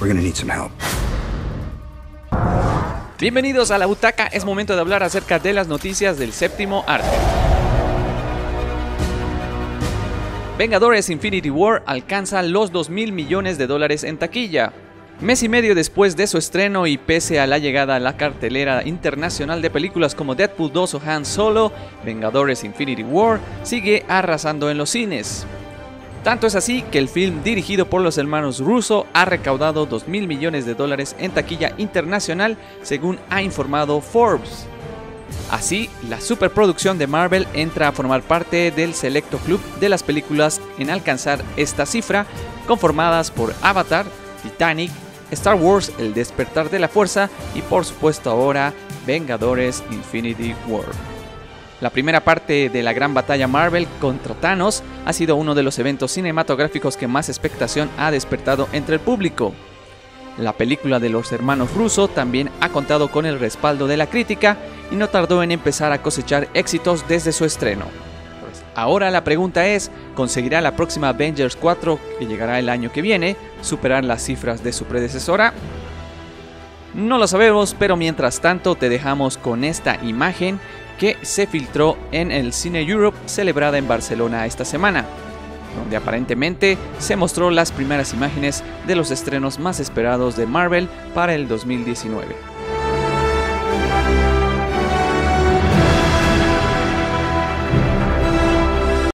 We're gonna need some help. Bienvenidos a la butaca, es momento de hablar acerca de las noticias del séptimo arte. Vengadores Infinity War alcanza los 2 mil millones de dólares en taquilla. Mes y medio después de su estreno y pese a la llegada a la cartelera internacional de películas como Deadpool 2 o Han Solo, Vengadores Infinity War sigue arrasando en los cines. Tanto es así que el film dirigido por los hermanos Russo ha recaudado 2 mil millones de dólares en taquilla internacional según ha informado Forbes. Así, la superproducción de Marvel entra a formar parte del selecto club de las películas en alcanzar esta cifra, conformadas por Avatar, Titanic, Star Wars El despertar de la fuerza y por supuesto ahora Vengadores Infinity War. La primera parte de la gran batalla Marvel contra Thanos ha sido uno de los eventos cinematográficos que más expectación ha despertado entre el público. La película de los hermanos Russo también ha contado con el respaldo de la crítica y no tardó en empezar a cosechar éxitos desde su estreno. Ahora la pregunta es, ¿conseguirá la próxima Avengers 4, que llegará el año que viene, superar las cifras de su predecesora? No lo sabemos, pero mientras tanto te dejamos con esta imagen que se filtró en el Cine Europe celebrada en Barcelona esta semana, donde aparentemente se mostró las primeras imágenes de los estrenos más esperados de Marvel para el 2019.